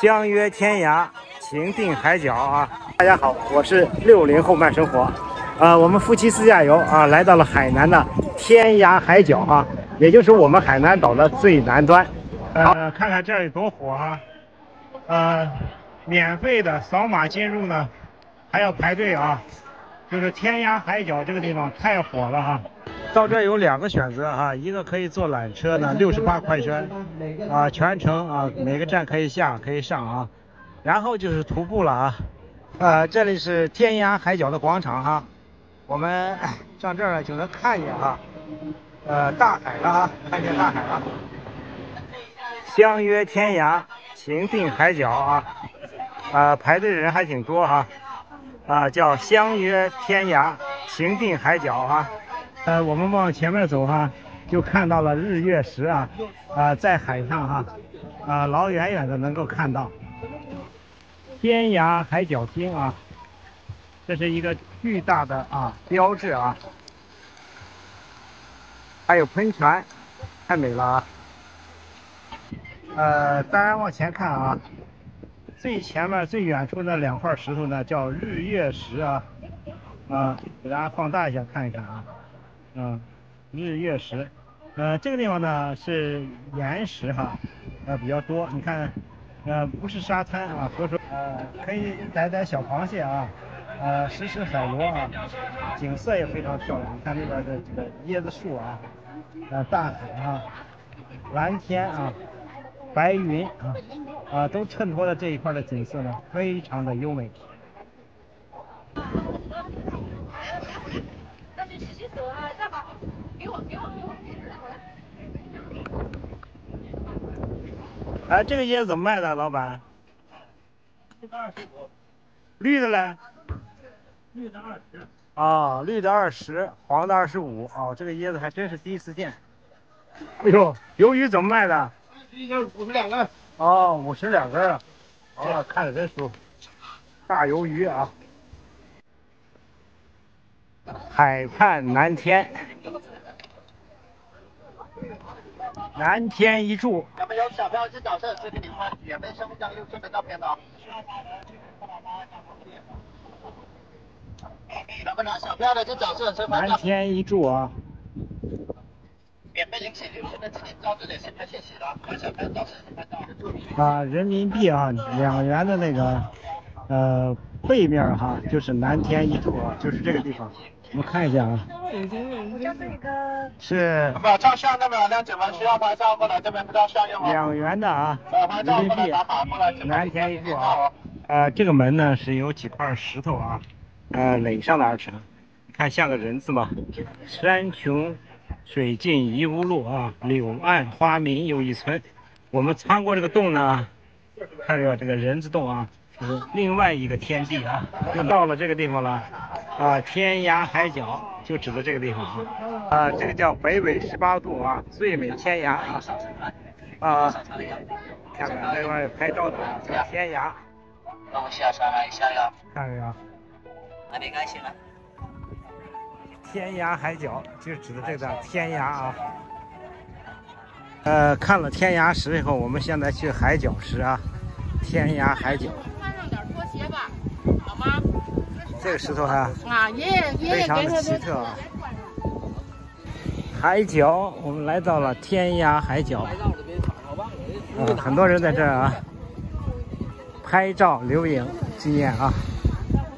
相约天涯，情定海角啊！大家好，我是六零后慢生活。呃，我们夫妻自驾游啊，来到了海南的天涯海角啊，也就是我们海南岛的最南端。呃，看看这有多火啊！呃，免费的扫码进入呢，还要排队啊。就是天涯海角这个地方太火了哈。到这有两个选择哈，一个可以坐缆车呢，六十八块钱啊，全程啊，每个站可以下可以上啊，然后就是徒步了啊，呃，这里是天涯海角的广场哈，我们 上这儿呢就能看见哈，呃，大海了啊，看见大海了，相约天涯，情定海角啊，啊，排队的人还挺多哈，啊，叫相约天涯，情定海角啊。呃，我们往前面走哈，就看到了日月石啊，啊，在海上哈，啊，老远远的能够看到天涯海角星啊，这是一个巨大的啊标志啊，还有喷泉，太美了啊。呃，大家往前看啊，最前面最远处那两块石头呢，叫日月石啊，啊，给大家放大一下看一看啊。嗯，日月石，呃，这个地方呢是岩石哈，呃比较多。你看，呃不是沙滩啊，所以说呃可以逮逮小螃蟹啊，呃食食海螺啊，景色也非常漂亮。你看那边的这个椰子树啊，呃大海啊，蓝天啊，白云啊，啊都衬托了这一块的景色呢，非常的优美。哎，这个椰子怎么卖的，老板？绿的二十五。绿的嘞？绿的二十。啊，绿的二十，黄的二十五。哦，这个椰子还真是第一次见。哎呦，鱿鱼怎么卖的？一斤五十两根。哦，五十两根啊。哦，看着真舒服。大鱿鱼啊。海畔蓝天。蓝天一柱。有没有小票去找摄影师给你拍免费送一张六寸的照片的？能不拿小票的去找摄影师拍蓝天一柱啊。免费领取六寸的纪念照，这里是拍信息的，拿小票找摄影师拍照。啊，人民币啊，两元的那个呃背面哈，就是蓝天一柱啊，就是这个地方。我们看一下啊，是不照相的吗？亮姐们需要拍照过来这边不照相用吗？两元的啊，人民币，南天一柱啊。呃，这个门呢是有几块石头啊，呃垒上的而成，看像个人字吗？山穷水尽疑无路啊，柳暗花明又一村。我们穿过这个洞呢，看这个这个人字洞啊。是另外一个天地啊，又到了这个地方了啊！天涯海角就指的这个地方啊啊！这个叫北纬十八度啊，最美天涯啊啊！看看这块拍照的叫天涯。帮我下山来下呀。看着啊。还没开心呢。天涯海角就指的这个天涯啊。呃，看了天涯石以后，我们现在去海角石啊。天涯海角。穿上点拖鞋吧好吗？这个石头哈，啊，爷爷爷爷非常的奇特啊。海角，我们来到了天涯海角。啊，很多人在这儿啊，拍照留影纪念啊。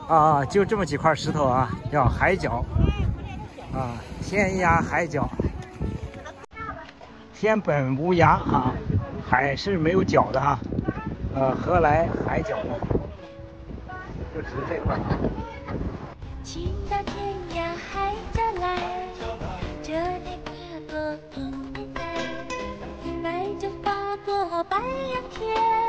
啊，就这么几块石头啊，叫海角。啊，天涯海角。天本无涯啊，海是没有角的啊。呃，何来海角呢？就指这块。请到天涯海角来，这里花朵特别大，带着花朵白两天。